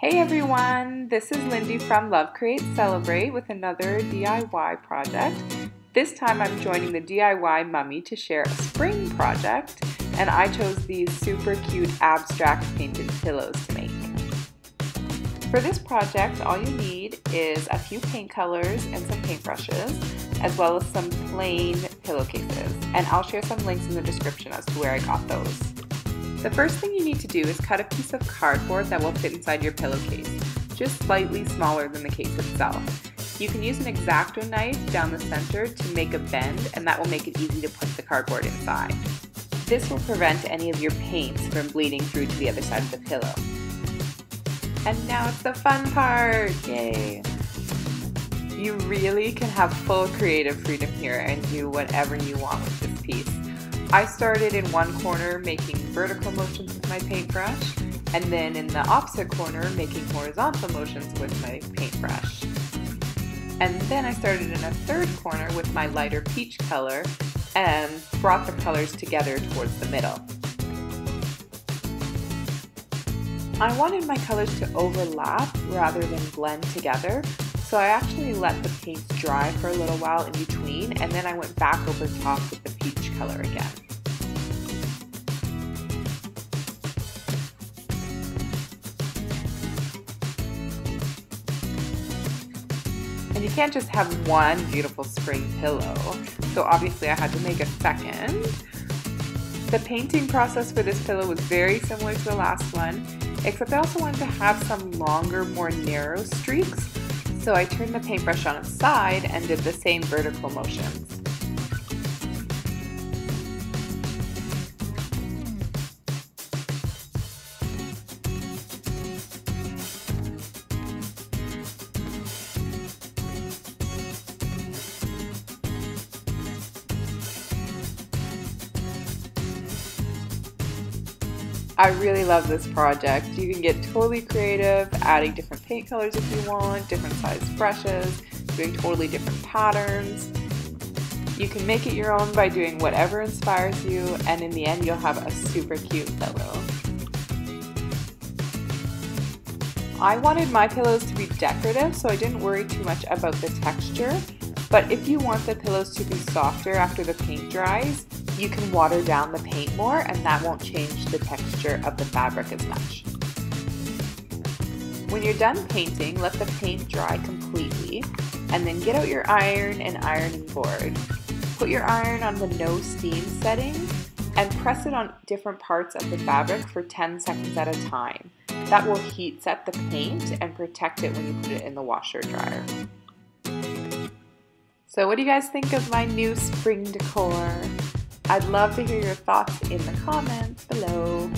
Hey everyone, this is Lindi from Love Create Celebrate with another DIY project. This time I'm joining the DIY Mommy to share a spring project and I chose these super cute abstract painted pillows to make. For this project, all you need is a few paint colors and some paintbrushes, as well as some plain pillowcases. And I'll share some links in the description as to where I got those. The first thing you need to do is cut a piece of cardboard that will fit inside your pillowcase, just slightly smaller than the case itself. You can use an X-Acto knife down the center to make a bend and that will make it easy to put the cardboard inside. This will prevent any of your paints from bleeding through to the other side of the pillow. And now it's the fun part! Yay! You really can have full creative freedom here and do whatever you want with this piece. I started in one corner making vertical motions with my paintbrush, and then in the opposite corner making horizontal motions with my paintbrush. And then I started in a third corner with my lighter peach color and brought the colors together towards the middle. I wanted my colors to overlap rather than blend together, so I actually let the paints dry for a little while in between and then I went back over top with the peach color again. And you can't just have one beautiful spring pillow, so obviously I had to make a second. The painting process for this pillow was very similar to the last one, except I also wanted to have some longer, more narrow streaks, so I turned the paintbrush on its side and did the same vertical motions. I really love this project. You can get totally creative, adding different paint colors if you want, different size brushes, doing totally different patterns. You can make it your own by doing whatever inspires you, and in the end you'll have a super cute pillow. I wanted my pillows to be decorative, so I didn't worry too much about the texture, but if you want the pillows to be softer after the paint dries, you can water down the paint more and that won't change the texture of the fabric as much. When you're done painting, let the paint dry completely and then get out your iron and ironing board. Put your iron on the no steam setting and press it on different parts of the fabric for 10 seconds at a time. That will heat set the paint and protect it when you put it in the washer dryer. So what do you guys think of my new spring decor? I'd love to hear your thoughts in the comments below.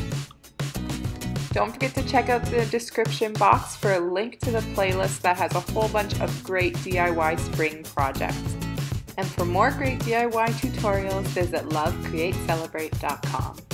Don't forget to check out the description box for a link to the playlist that has a whole bunch of great DIY spring projects. And for more great DIY tutorials, visit lovecreatecelebrate.com.